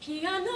ピアノ